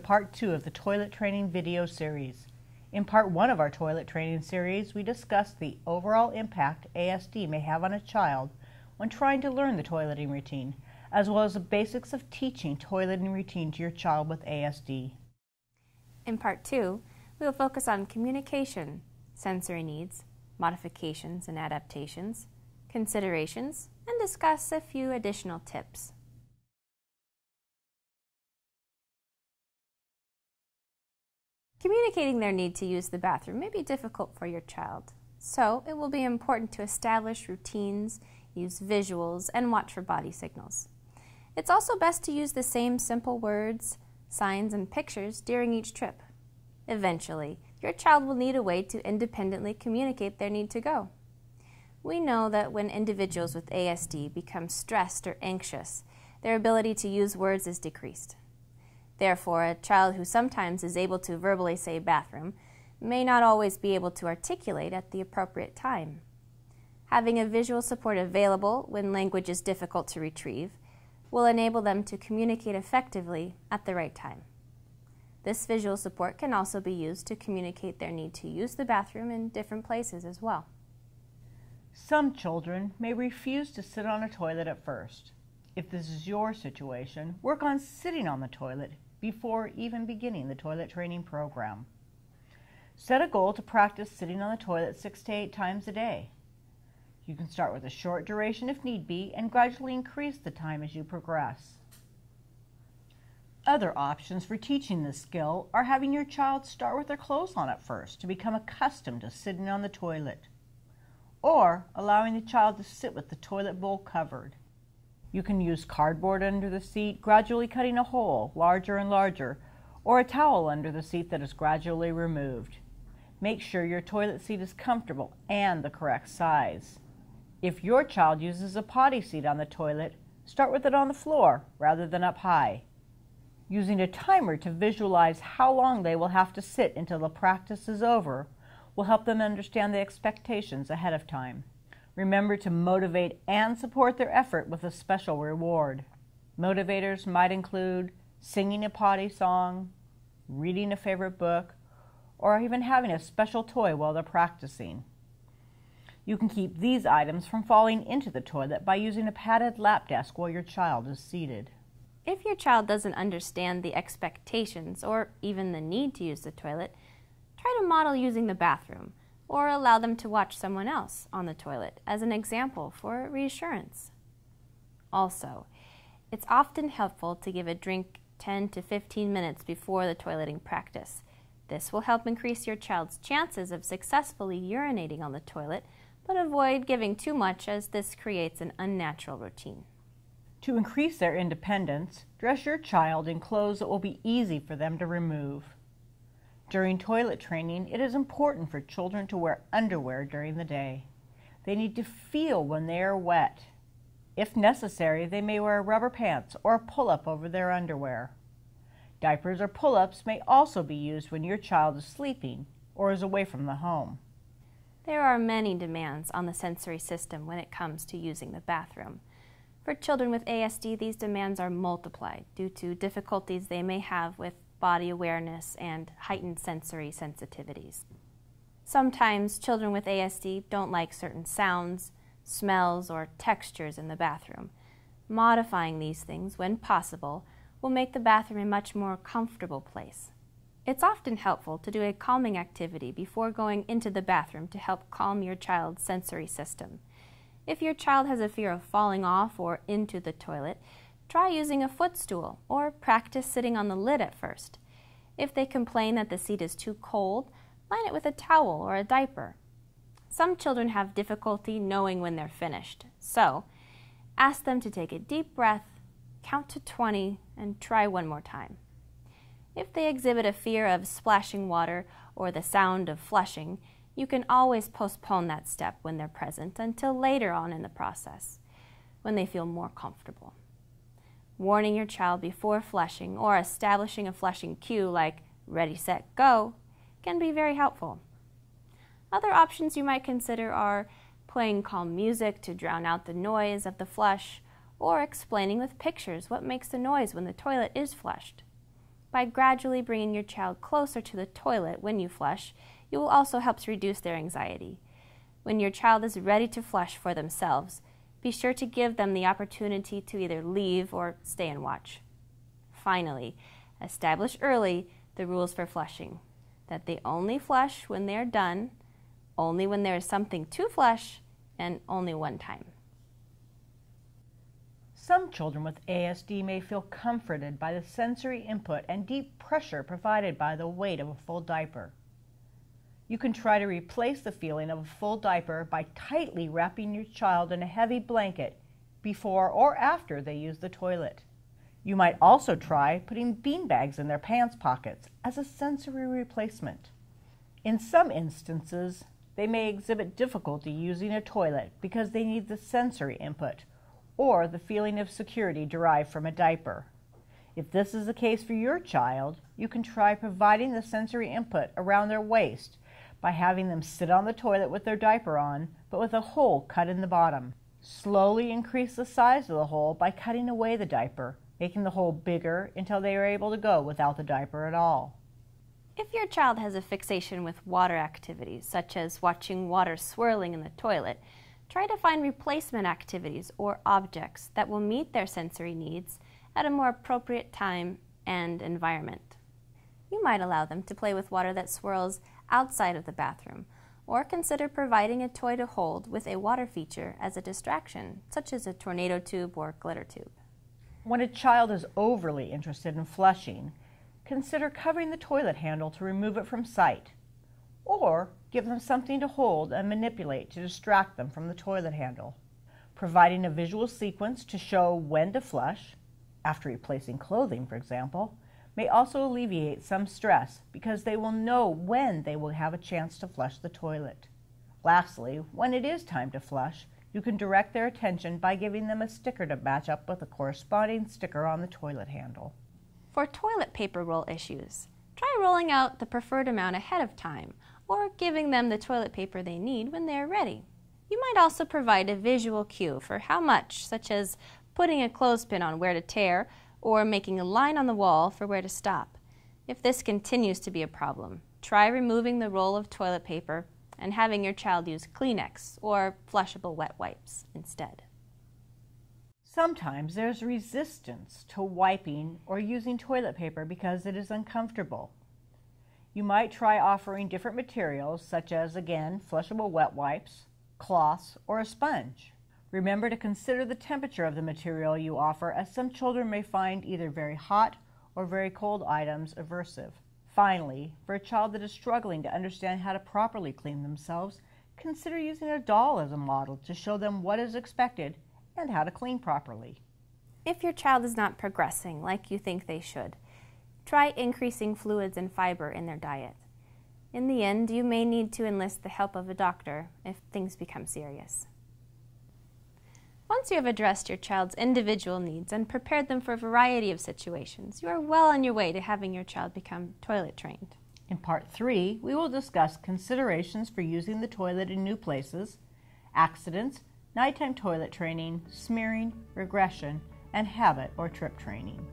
part two of the toilet training video series. In part one of our toilet training series, we discussed the overall impact ASD may have on a child when trying to learn the toileting routine, as well as the basics of teaching toileting routine to your child with ASD. In part two, we will focus on communication, sensory needs, modifications and adaptations, considerations, and discuss a few additional tips. Communicating their need to use the bathroom may be difficult for your child, so it will be important to establish routines, use visuals, and watch for body signals. It's also best to use the same simple words, signs, and pictures during each trip. Eventually, your child will need a way to independently communicate their need to go. We know that when individuals with ASD become stressed or anxious, their ability to use words is decreased. Therefore, a child who sometimes is able to verbally say bathroom may not always be able to articulate at the appropriate time. Having a visual support available when language is difficult to retrieve will enable them to communicate effectively at the right time. This visual support can also be used to communicate their need to use the bathroom in different places as well. Some children may refuse to sit on a toilet at first. If this is your situation, work on sitting on the toilet before even beginning the toilet training program. Set a goal to practice sitting on the toilet six to eight times a day. You can start with a short duration if need be and gradually increase the time as you progress. Other options for teaching this skill are having your child start with their clothes on at first to become accustomed to sitting on the toilet, or allowing the child to sit with the toilet bowl covered. You can use cardboard under the seat, gradually cutting a hole larger and larger, or a towel under the seat that is gradually removed. Make sure your toilet seat is comfortable and the correct size. If your child uses a potty seat on the toilet, start with it on the floor rather than up high. Using a timer to visualize how long they will have to sit until the practice is over will help them understand the expectations ahead of time. Remember to motivate and support their effort with a special reward. Motivators might include singing a potty song, reading a favorite book, or even having a special toy while they're practicing. You can keep these items from falling into the toilet by using a padded lap desk while your child is seated. If your child doesn't understand the expectations or even the need to use the toilet, try to model using the bathroom or allow them to watch someone else on the toilet as an example for reassurance. Also, it's often helpful to give a drink 10 to 15 minutes before the toileting practice. This will help increase your child's chances of successfully urinating on the toilet, but avoid giving too much as this creates an unnatural routine. To increase their independence, dress your child in clothes that will be easy for them to remove. During toilet training, it is important for children to wear underwear during the day. They need to feel when they are wet. If necessary, they may wear rubber pants or a pull-up over their underwear. Diapers or pull-ups may also be used when your child is sleeping or is away from the home. There are many demands on the sensory system when it comes to using the bathroom. For children with ASD, these demands are multiplied due to difficulties they may have with body awareness, and heightened sensory sensitivities. Sometimes children with ASD don't like certain sounds, smells, or textures in the bathroom. Modifying these things, when possible, will make the bathroom a much more comfortable place. It's often helpful to do a calming activity before going into the bathroom to help calm your child's sensory system. If your child has a fear of falling off or into the toilet, Try using a footstool or practice sitting on the lid at first. If they complain that the seat is too cold, line it with a towel or a diaper. Some children have difficulty knowing when they're finished, so ask them to take a deep breath, count to 20, and try one more time. If they exhibit a fear of splashing water or the sound of flushing, you can always postpone that step when they're present until later on in the process, when they feel more comfortable warning your child before flushing, or establishing a flushing cue like ready, set, go can be very helpful. Other options you might consider are playing calm music to drown out the noise of the flush, or explaining with pictures what makes the noise when the toilet is flushed. By gradually bringing your child closer to the toilet when you flush, you will also help to reduce their anxiety. When your child is ready to flush for themselves, be sure to give them the opportunity to either leave or stay and watch. Finally, establish early the rules for flushing that they only flush when they are done, only when there is something to flush, and only one time. Some children with ASD may feel comforted by the sensory input and deep pressure provided by the weight of a full diaper. You can try to replace the feeling of a full diaper by tightly wrapping your child in a heavy blanket before or after they use the toilet. You might also try putting bean bags in their pants pockets as a sensory replacement. In some instances, they may exhibit difficulty using a toilet because they need the sensory input or the feeling of security derived from a diaper. If this is the case for your child, you can try providing the sensory input around their waist by having them sit on the toilet with their diaper on, but with a hole cut in the bottom. Slowly increase the size of the hole by cutting away the diaper, making the hole bigger until they are able to go without the diaper at all. If your child has a fixation with water activities, such as watching water swirling in the toilet, try to find replacement activities or objects that will meet their sensory needs at a more appropriate time and environment. You might allow them to play with water that swirls outside of the bathroom, or consider providing a toy to hold with a water feature as a distraction, such as a tornado tube or glitter tube. When a child is overly interested in flushing, consider covering the toilet handle to remove it from sight, or give them something to hold and manipulate to distract them from the toilet handle. Providing a visual sequence to show when to flush, after replacing clothing, for example, may also alleviate some stress because they will know when they will have a chance to flush the toilet. Lastly, when it is time to flush, you can direct their attention by giving them a sticker to match up with a corresponding sticker on the toilet handle. For toilet paper roll issues, try rolling out the preferred amount ahead of time or giving them the toilet paper they need when they are ready. You might also provide a visual cue for how much, such as putting a clothespin on where to tear or making a line on the wall for where to stop. If this continues to be a problem, try removing the roll of toilet paper and having your child use Kleenex or flushable wet wipes instead. Sometimes there's resistance to wiping or using toilet paper because it is uncomfortable. You might try offering different materials such as, again, flushable wet wipes, cloths, or a sponge. Remember to consider the temperature of the material you offer as some children may find either very hot or very cold items aversive. Finally, for a child that is struggling to understand how to properly clean themselves, consider using a doll as a model to show them what is expected and how to clean properly. If your child is not progressing like you think they should, try increasing fluids and fiber in their diet. In the end, you may need to enlist the help of a doctor if things become serious. Once you have addressed your child's individual needs and prepared them for a variety of situations, you are well on your way to having your child become toilet trained. In part three, we will discuss considerations for using the toilet in new places, accidents, nighttime toilet training, smearing, regression, and habit or trip training.